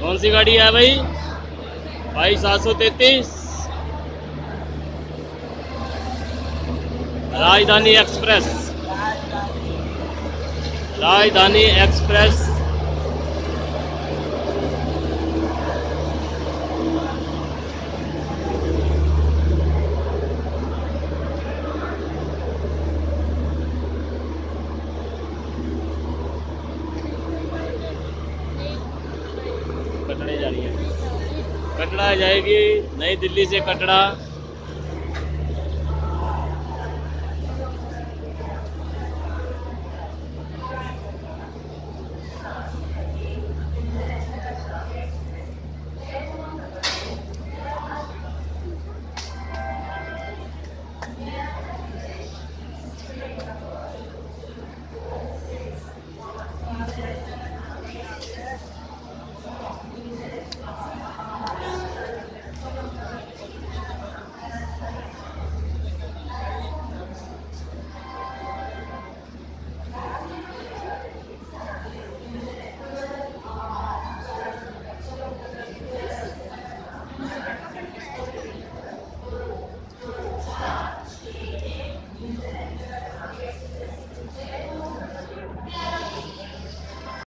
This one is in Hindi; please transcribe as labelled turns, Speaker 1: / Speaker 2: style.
Speaker 1: कौन सी गाड़ी है भाई? भाई सात सौ तैतीस। राजधानी एक्सप्रेस। राजधानी एक्सप्रेस। कटड़े जा रही है। कटड़ा जाएगी नई दिल्ली से कटड़ा।